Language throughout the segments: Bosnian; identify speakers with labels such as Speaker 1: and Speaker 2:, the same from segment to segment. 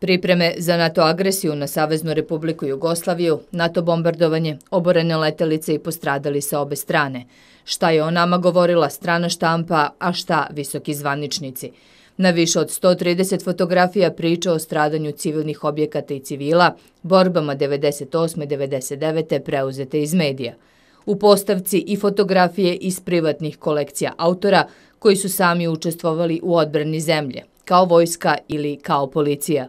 Speaker 1: Pripreme za NATO agresiju na Saveznu republiku Jugoslaviju, NATO bombardovanje, oborene letelice i postradali sa obe strane. Šta je o nama govorila strana štampa, a šta visoki zvaničnici? Na više od 130 fotografija priča o stradanju civilnih objekata i civila, borbama 98-99. preuzete iz medija. U postavci i fotografije iz privatnih kolekcija autora koji su sami učestvovali u odbrani zemlje, kao vojska ili kao policija.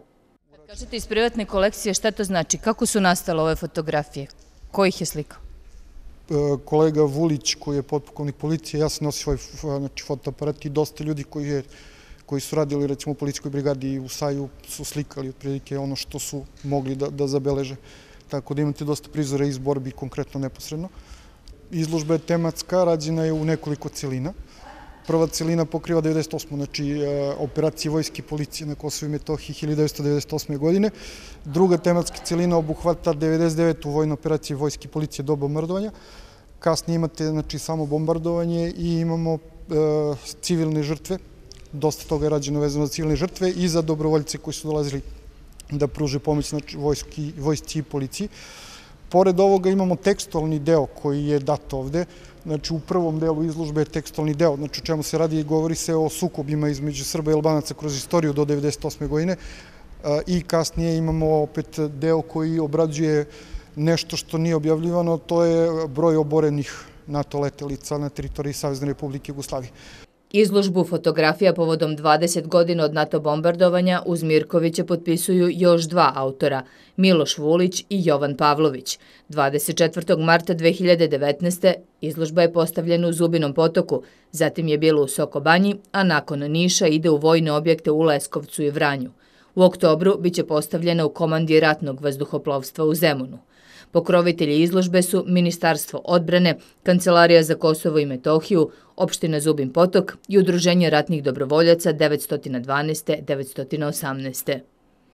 Speaker 1: Kažete iz privatne kolekcije, šta to znači? Kako su nastale ove fotografije? Ko ih je slikao?
Speaker 2: E, kolega Vulić, koji je potpukovnik policije, ja sam nosio ovaj svoj znači, fotoaparat i dosta ljudi koji, je, koji su radili recimo u policijskoj brigadi u Saju su slikali otprilike ono što su mogli da, da zabeleže. Tako da imate dosta prizora iz borbi konkretno neposredno. Izložba je tematska, rađena je u nekoliko celina prva celina pokriva 98. znači e, operacije vojske i policije na Kosovo i Metohiji 1998. godine. Druga tematska celina obuhvata 99. u vojnoj operaciji vojske policije do bombardovanja. Kasnije imate znači, samo bombardovanje i imamo e, civilne žrtve. Dosta toga je rađeno vezano za civilne žrtve i za dobrovoljce koji su dolazili da pruže pomoć znači, vojski, vojsci i policiji. Pored ovoga imamo tekstualni deo koji je dat ovde. Znači, u prvom delu izložbe je tekstualni deo. Znači, o čemu se radi i govori se o sukobima između Srba i Albanaca kroz istoriju do 1998. godine. E, I kasnije imamo opet deo koji obrađuje nešto što nije objavljivano, to je broj oborenih NATO letelica na teritoriji Savezne republike Jugoslavije.
Speaker 1: Izložbu fotografija povodom 20 godina od NATO bombardovanja uz Mirkovića potpisuju još dva autora, Miloš Vulić i Jovan Pavlović. 24. marta 2019. izložba je postavljena u Zubinom potoku, zatim je bila u Sokobanji, a nakon Niša ide u vojne objekte u Leskovcu i Vranju. U oktobru biće postavljena u komandi ratnog vazduhoplovstva u Zemunu. Pokrovitelji izložbe su Ministarstvo odbrane, Kancelarija za Kosovo i Metohiju, Opština Zubin Potok i Udruženje ratnih dobrovoljaca 912. 918.